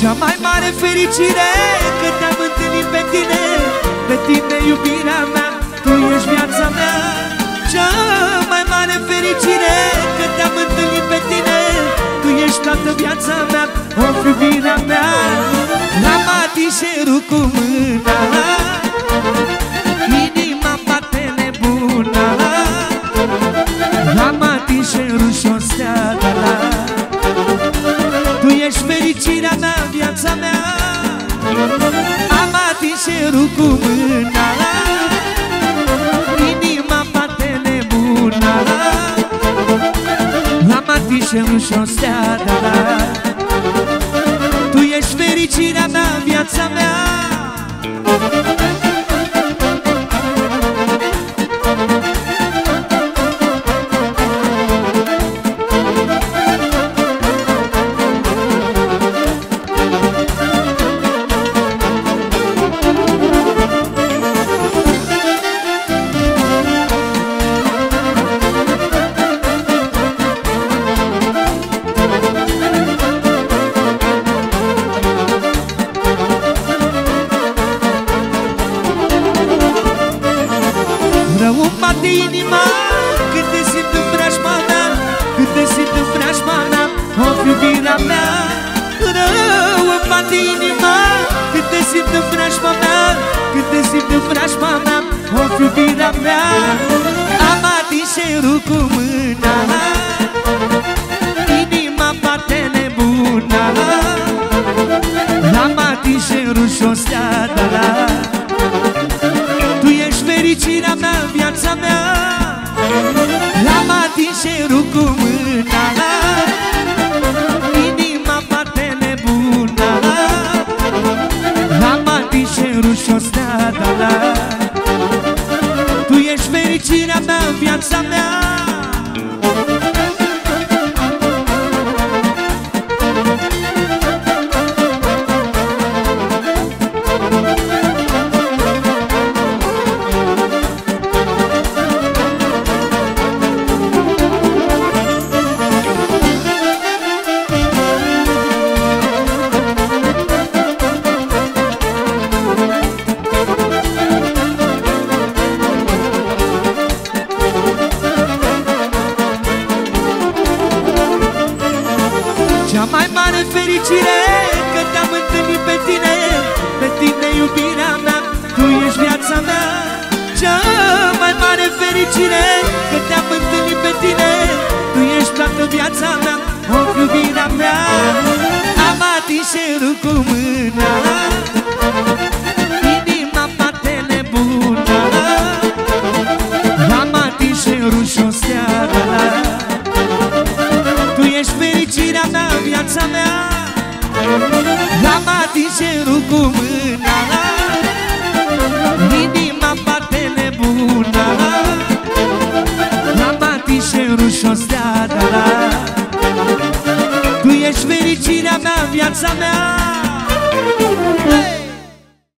Cea mai mare fericire Că te-am întâlnit pe tine Pe tine iubirea mea Tu ești viața mea. Cea mai mare fericire Că te-am întâlnit pe tine Tu ești toată viața mea O iubirea mea. L-am atins cerul cu mâna Am atins cerul cu mâna. Inima bate nebuna Am atins cerul și o stea da, da. Tu ești fericirea mea, viața mea inima Când te simt în preajma mea Când te simt în preajma mea O iubirea mea Rău îmi bate inima Când te simt în preajma mea Când te simt în preajma mea O iubirea mea. Am atins cerul cu mâna fericirea mea, viața mea fericire Că te-am întâlnit pe tine Pe tine iubirea mea. Tu ești viața mea. Cea mai mare fericire Că te-am întâlnit pe tine. Tu ești toată viața mea O iubirea mea. Am atins cerul cu mâna cerul cu mâna Inima bate nebuna Am atins cerul și o stea, da, da. Tu ești fericirea mea, viața mea hey!